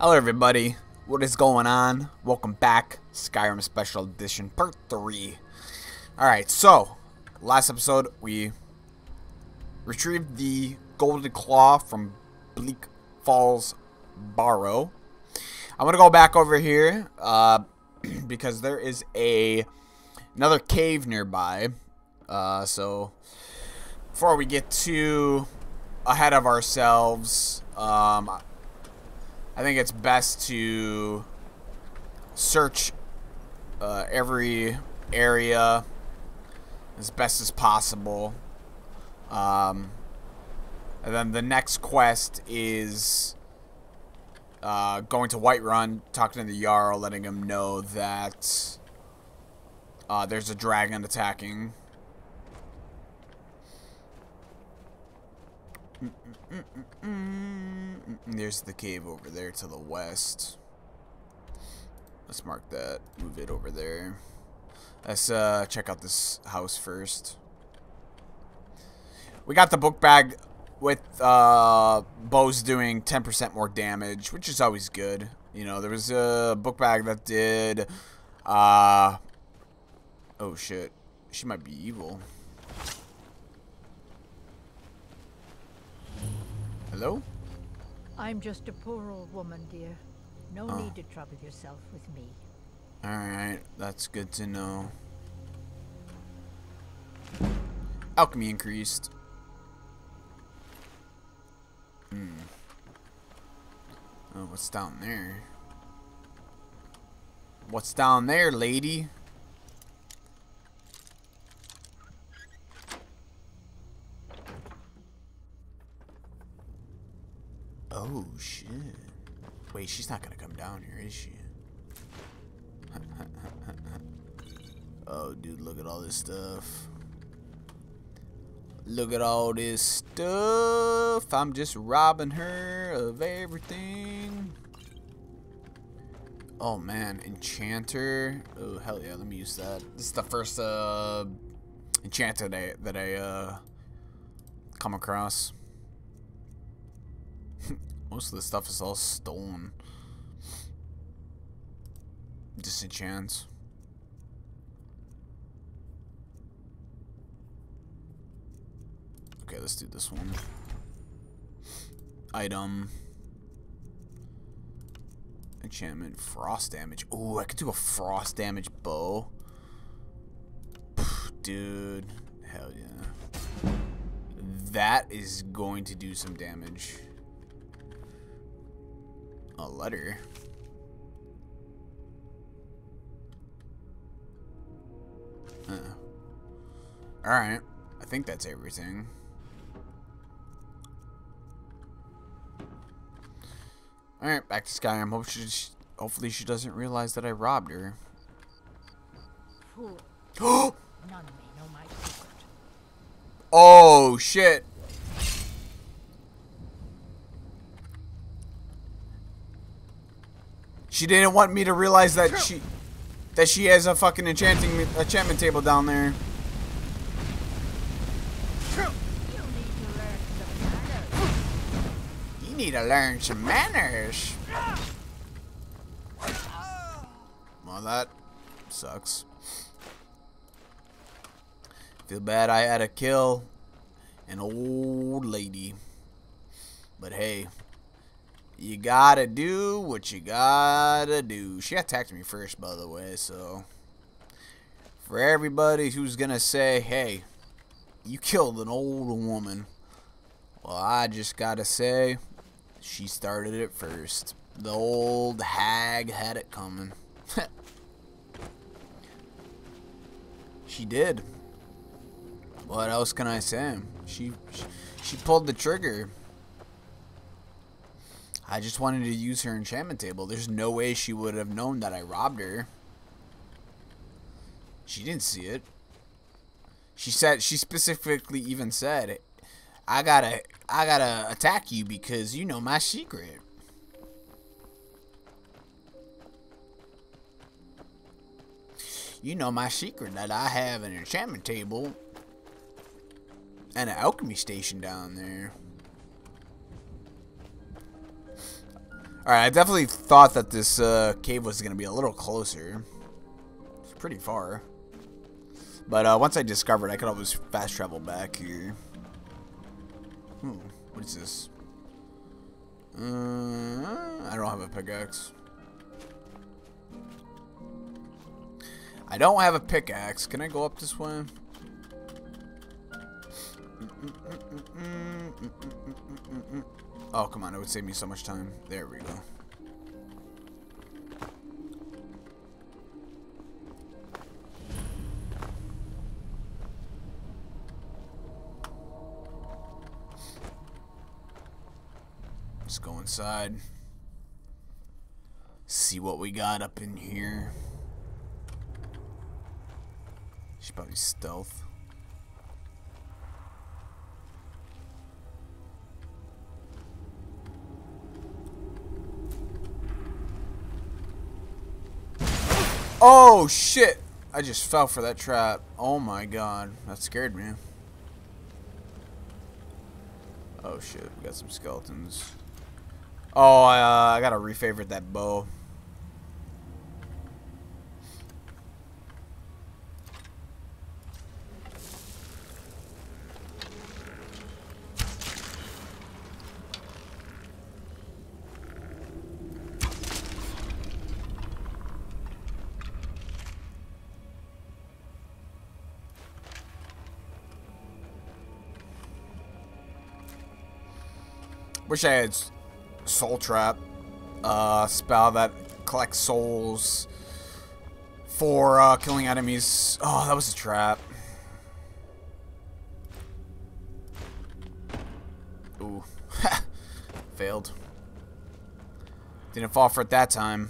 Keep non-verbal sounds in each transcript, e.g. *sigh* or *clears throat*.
Hello everybody, what is going on? Welcome back, Skyrim Special Edition Part 3. Alright, so, last episode we retrieved the Golden Claw from Bleak Falls Barrow. I'm gonna go back over here, uh, *clears throat* because there is a another cave nearby. Uh, so, before we get too ahead of ourselves, um, I think it's best to search uh, every area as best as possible. Um, and then the next quest is uh, going to Whiterun, talking to the Jarl, letting him know that uh, there's a dragon attacking. There's the cave over there to the west. Let's mark that. Move it over there. Let's uh, check out this house first. We got the book bag with uh, bows doing 10% more damage, which is always good. You know, there was a book bag that did... Uh, oh, shit. She might be evil. Hello? I'm just a poor old woman, dear. No Oh. need to trouble yourself with me. Alright, that's good to know. Alchemy increased. Hmm. Oh, what's down there? What's down there, lady? Oh, shit. Wait, she's not gonna come down here, is she? *laughs* oh, dude, look at all this stuff. Look at all this stuff. I'm just robbing her of everything. Oh, man. Enchanter. Oh, hell yeah. Let me use that. This is the first uh, enchanter that I, that I uh, come across. Most of the stuff is all stolen. Disenchants. Okay, let's do this one. Item. Enchantment. Frost damage. Ooh, I could do a frost damage bow. Dude. Hell yeah. That is going to do some damage. A letter. Uh. Alright. I think that's everything. Alright, back to Skyrim. Hope she, hopefully she doesn't realize that I robbed her. Fool. oh, *gasps* None may know my secret. shit. She didn't want me to realize that she that she has a fucking enchanting enchantment table down there. You need to learn some manners. You need to learn some manners. Well, that sucks. Feel bad I had to kill an old lady. But hey, you gotta do what you gotta do. She attacked me first, by the way, so. For everybody who's gonna say, hey, you killed an old woman. Well, I just gotta say, she started it first. The old hag had it coming. *laughs* she did. What else can I say? She, she she pulled the trigger. I just wanted to use her enchantment table. There's no way she would have known that I robbed her. She didn't see it. She said she specifically even said, "I gotta I gotta attack you because you know my secret." You know my secret that I have an enchantment table and an alchemy station down there. Alright, I definitely thought that this uh, cave was going to be a little closer. It's pretty far. But uh, once I discovered, I could always fast travel back here. Hmm, what is this? Uh, I don't have a pickaxe. I don't have a pickaxe. Can I go up this way? Oh, come on. It would save me so much time. There we go. Let's go inside. See what we got up in here. Should probably stealth. Oh, shit. I just fell for that trap. Oh my god. That scared me. Oh shit, we got some skeletons. Oh, uh, I gotta refavorite that bow. Wish I had Soul Trap. Uh, spell that collects souls for uh, killing enemies. Oh, that was a trap. Ooh. *laughs* Failed. Didn't fall for it that time.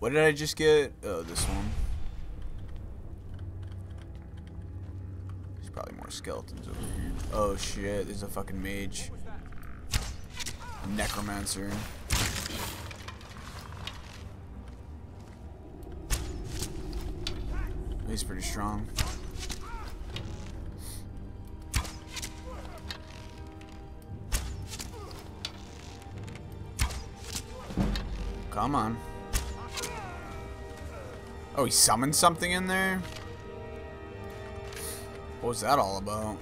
What did I just get? Oh, this one. There's probably more skeletons. Oh shit, there's a fucking mage. Necromancer. He's pretty strong. Come on. Oh, he summoned something in there? What was that all about?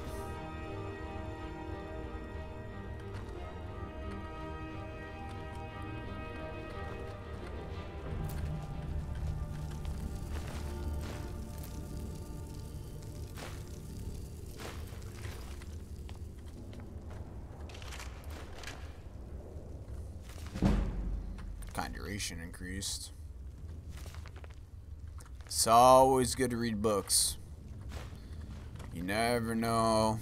Increased. It's always good to read books. You never know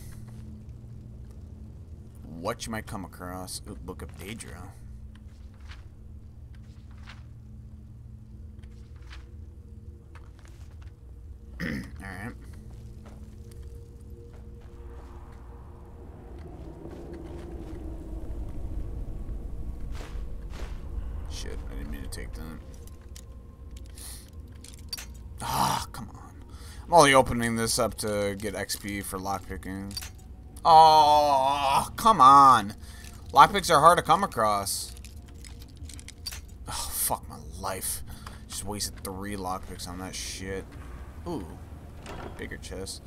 what you might come across. Ooh, Book of Daedra. *clears throat* Alright. Shit, I didn't mean to take that. Ah, come on. I'm only opening this up to get XP for lockpicking. Oh, come on. Lockpicks are hard to come across. Oh, fuck my life. Just wasted three lockpicks on that shit. Ooh. Bigger chest.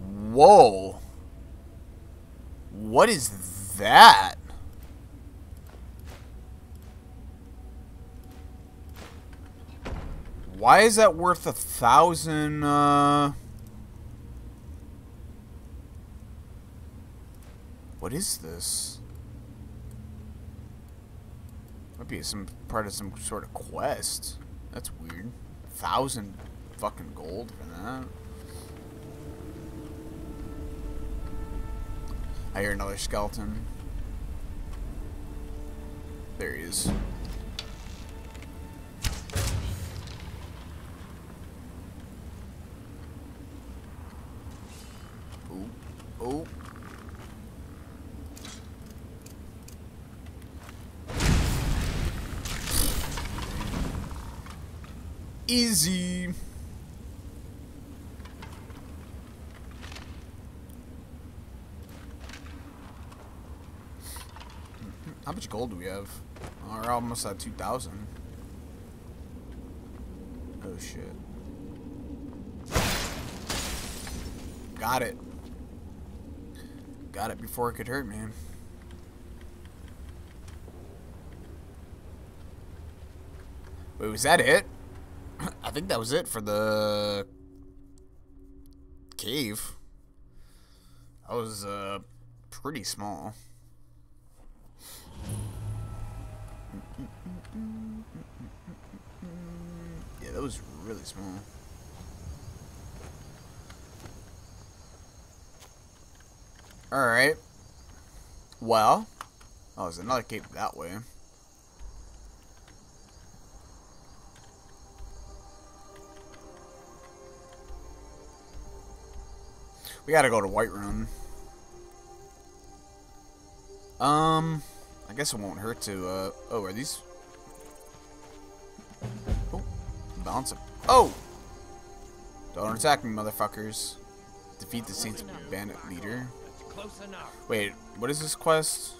Whoa. What is that? Why is that worth a thousand, uh... What is this? Might be some part of some sort of quest. That's weird. Thousand fucking gold for that. I hear another skeleton. There he is. Easy. How much gold do we have? Oh, we're almost at 2,000. Oh, shit. Got it. Got it before it could hurt me. Wait, was that it? I think that was it for the cave. That was uh, pretty small. Yeah, that was really small. Alright. Well. Oh, there's another cave that way. We gotta go to Whiterun. Um, I guess it won't hurt to, uh, oh, are these? Oh, bounce up. Oh! Don't attack me, motherfuckers. Defeat the Saints Bandit leader. Wait, what is this quest?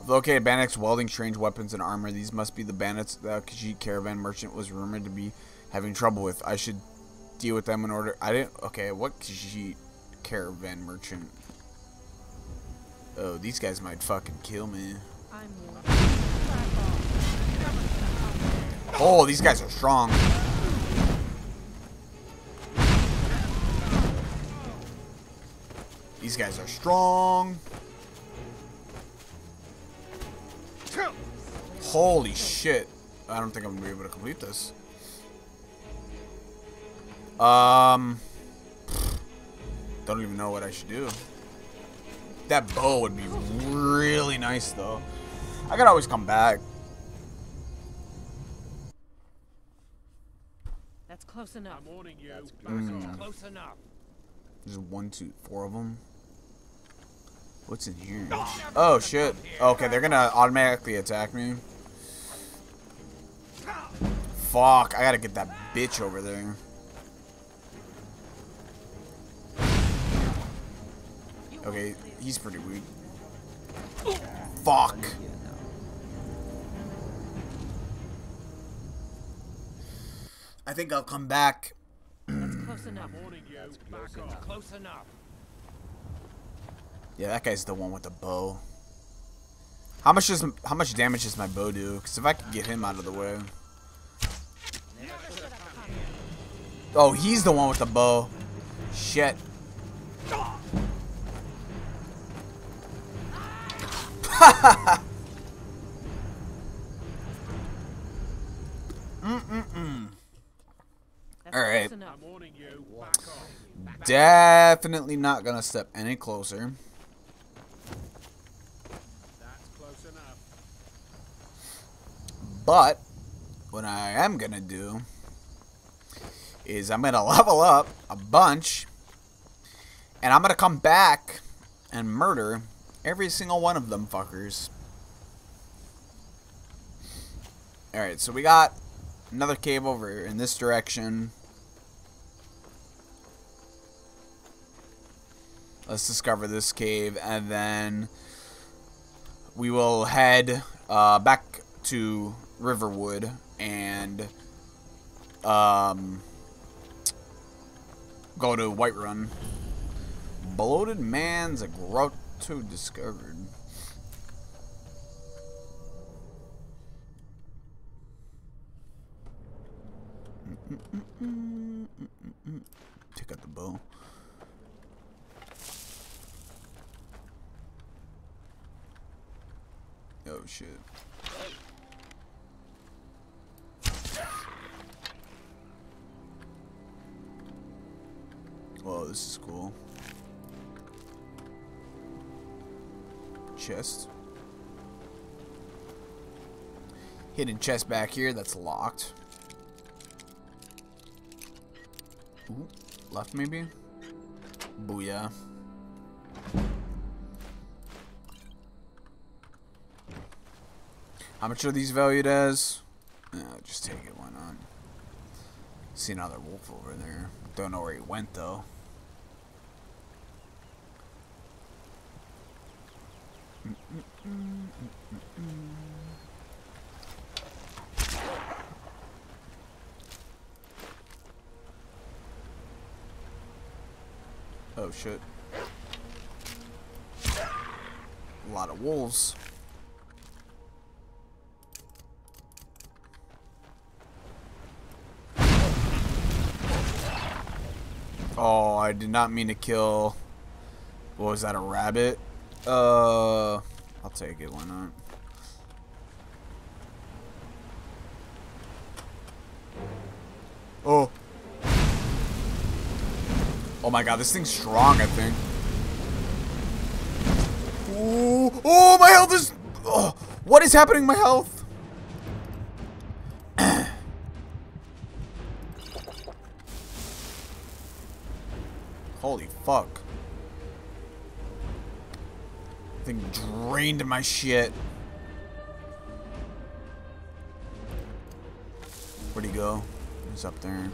I've located bandits welding strange weapons and armor. These must be the bandits the Khajiit caravan merchant was rumored to be having trouble with. I should deal with them in order. I didn't. Okay, what Khajiit caravan merchant? Oh, these guys might fucking kill me. Oh, these guys are strong. These guys are strong. Holy shit. I don't think I'm going to be able to complete this. Um, don't even know what I should do. That bow would be really nice, though. I could always come back. That's close enough. I'm warning you. That's Mm. close enough. There's one, two, four of them. What's in here? Oh, shit. Okay, they're gonna automatically attack me. Fuck, I gotta get that bitch over there. Okay, he's pretty weak. Fuck. I think I'll come back. That's close enough. I'm warning you. Back off. Close enough. Yeah, that guy's the one with the bow. How much does how much damage does my bow do? Because if I could get him out of the way. Oh, he's the one with the bow. Shit. *laughs* Back off. Definitely not gonna step any closer. Close. But what I am gonna do is I'm gonna *laughs* level up a bunch, and I'm gonna come back and murder every single one of them fuckers. All right, so we got another cave over in this direction. Let's discover this cave, and then we will head uh, back to Riverwood and um, go to Whiterun. Bloated man's a grotto discovered. Take out the bow. Oh shit. Whoa, this is cool. Chest. Hidden chest back here that's locked. Ooh, left maybe? Booyah. How much are these valued as? Uh, just take it, why not? See another wolf over there. Don't know where he went though. Oh shit. A lot of wolves. Oh, I did not mean to kill. What was that, a rabbit? Uh, I'll take it, why not? Oh. Oh my god, this thing's strong, I think. Ooh. Oh, my health is... Oh, what is happening my health? *clears throat* Holy fuck. Thing drained my shit. Where'd he go? He's up there.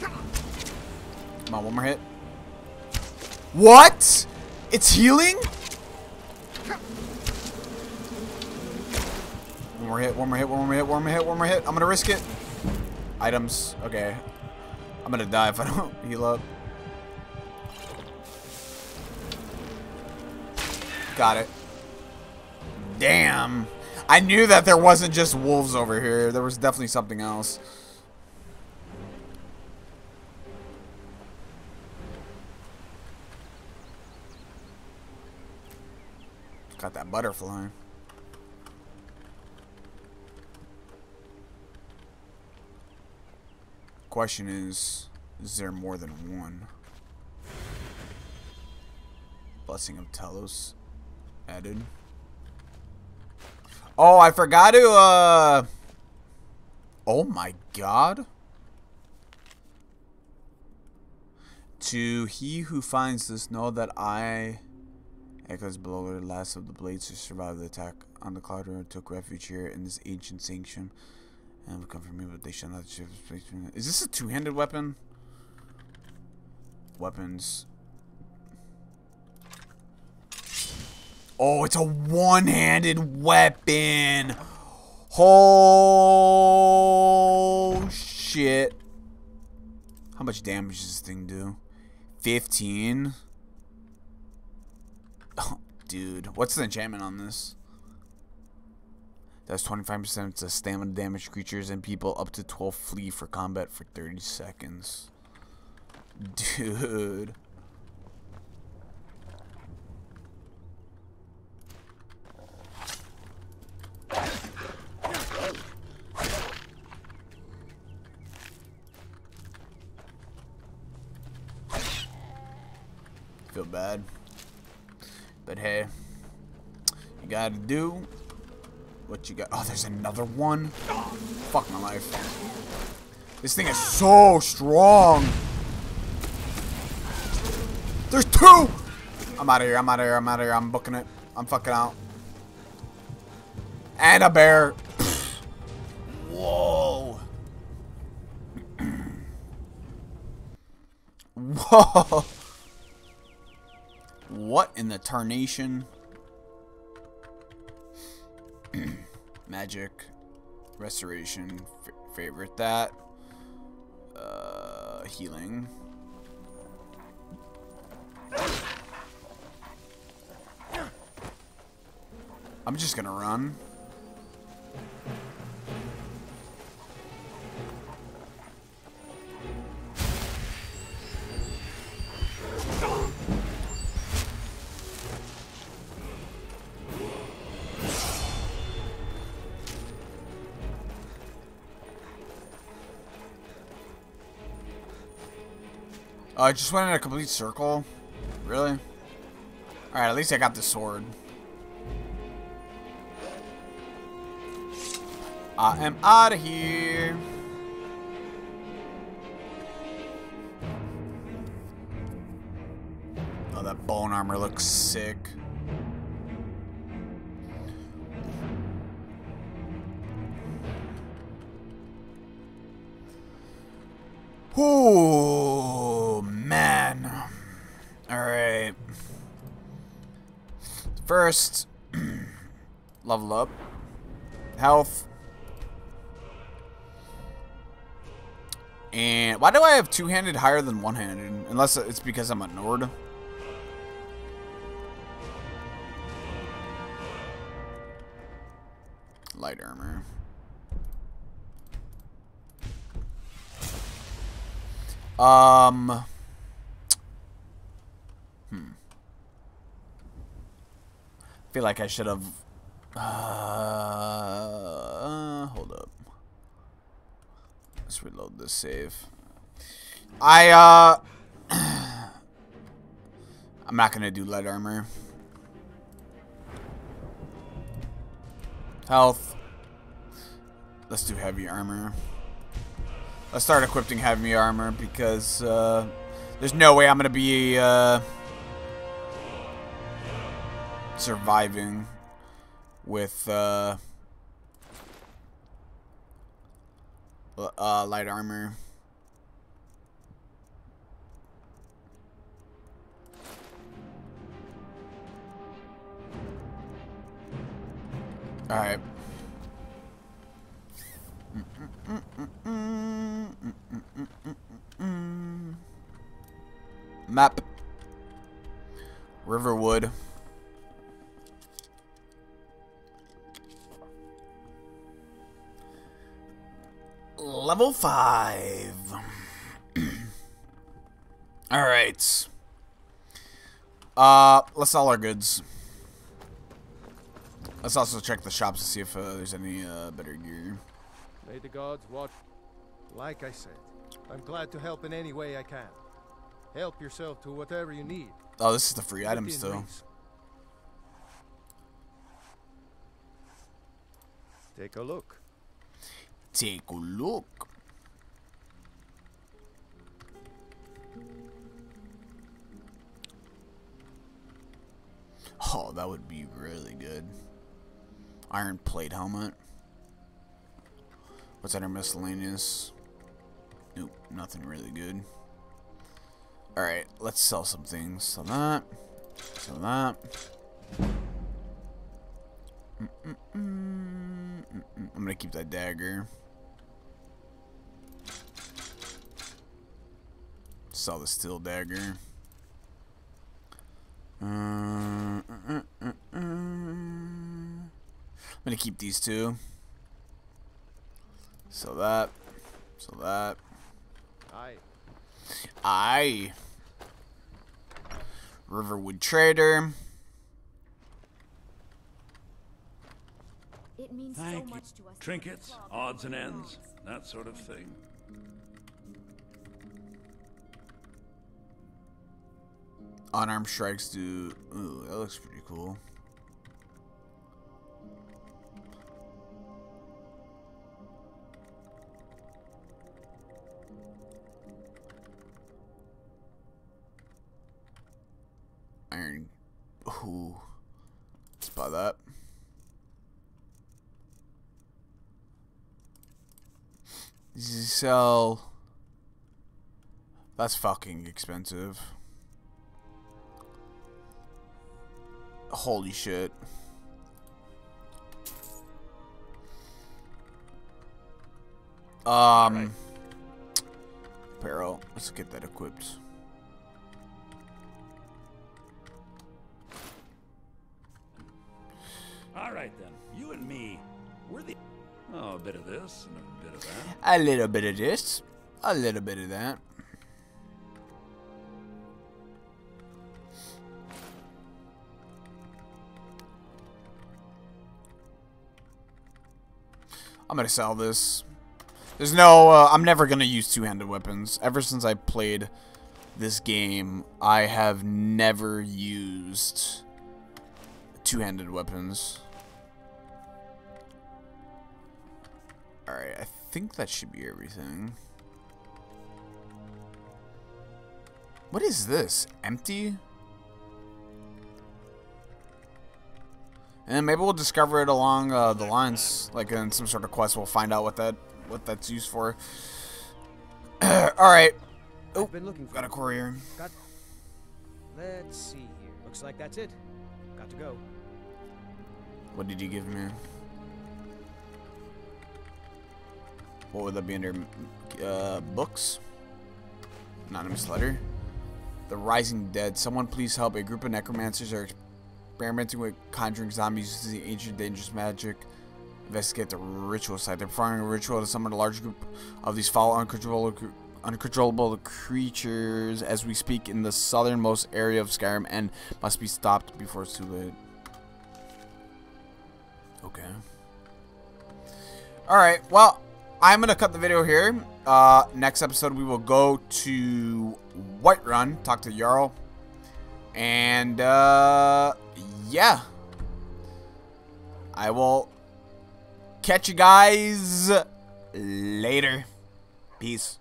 Come on, one more hit. What? It's healing? One more hit, one more hit, one more hit, one more hit, one more hit. I'm gonna risk it. Items. Okay. I'm gonna die if I don't *laughs* heal up. Got it. Damn. I knew that there wasn't just wolves over here. There was definitely something else. Got that butterfly. Question is, is there more than one? Blessing of Talos added. Oh, I forgot to, uh... Oh my god. To he who finds this, know that I... Echoes below the last of the blades who survived the attack on the cloud took refuge here in this ancient sanction. And have come from me, but they shall not shift. Is this a two-handed weapon? Weapons. Oh, it's a one-handed weapon. Oh shit. How much damage does this thing do? 15? Oh, *laughs* dude. What's the enchantment on this? That's 25% to stamina damage creatures and people up to 12 flee for combat for 30 seconds. Dude. Feel bad. But hey, you gotta do what you got. Oh, there's another one. Fuck my life. This thing is so strong. There's two. I'm out of here. I'm out of here. I'm out of here. I'm booking it. I'm fucking out. And a bear. *sniffs* Whoa. *clears throat* Whoa. What in the tarnation? *clears throat* Magic. Restoration. Favorite that. Uh, healing. I'm just gonna run. Oh, I just went in a complete circle? Really? Alright, at least I got the sword. I am out of here. Oh, that bone armor looks sick. First, *clears throat* level up. Health. And why do I have two-handed higher than one-handed? Unless it's because I'm a Nord. Light armor. Um. Feel like I should have. Uh, hold up. Let's reload this save. I uh. *clears throat* I'm not gonna do light armor. Health. Let's do heavy armor. Let's start equipping heavy armor because uh, there's no way I'm gonna be uh, surviving with uh, uh, light armor. All right. Map. Riverwood. Level 5. *clears throat* Alright. Uh, let's sell our goods. Let's also check the shops to see if uh, there's any uh, better gear. May the gods watch. Like I said, I'm glad to help in any way I can. Help yourself to whatever you need. Oh, this is the free item still. reason. Take a look. Take a look. Oh, that would be really good. Iron plate helmet. What's under miscellaneous? Nope, nothing really good. Alright, let's sell some things. Sell that. Sell that. Mm -mm -mm. I'm gonna keep that dagger. Sell the steel dagger. Uh, uh, uh. I'm gonna keep these two. So that. So that. Aye. I. Riverwood Trader. It means Thank so you. much to us. Trinkets, odds and and ends, that sort of thing. Unarmed strikes do. Ooh, that looks pretty cool. Iron. Ooh. Let's buy that. Sell. That's fucking expensive. Holy shit. Um. Apparel. Let's get that equipped. All right then, you and me, we're the. Oh, a bit of this and a bit of that. A little bit of this. A little bit of that. I'm gonna sell this. There's no, uh, I'm never gonna use two-handed weapons. Ever since I played this game, I have never used two-handed weapons. Alright, I think that should be everything. What is this? Empty? And maybe we'll discover it along uh, the lines, like in some sort of quest. We'll find out what that what that's used for. *clears throat* All right. Oh, I've been looking for got a courier. Got. Let's see here. Looks like that's it. Got to go. What did you give me? What would that be under? Uh, books? Anonymous letter. The Rising Dead. Someone please help. A group of necromancers are experimenting with conjuring zombies using ancient dangerous magic. Investigate the ritual site. They're performing a ritual to summon a large group of these foul, uncontrollable, uncontrollable creatures as we speak in the southernmost area of Skyrim and must be stopped before it's too late. Okay. Alright, well, I'm going to cut the video here. Uh, next episode, we will go to Whiterun, talk to Jarl. And, uh, yeah. I will catch you guys later. Peace.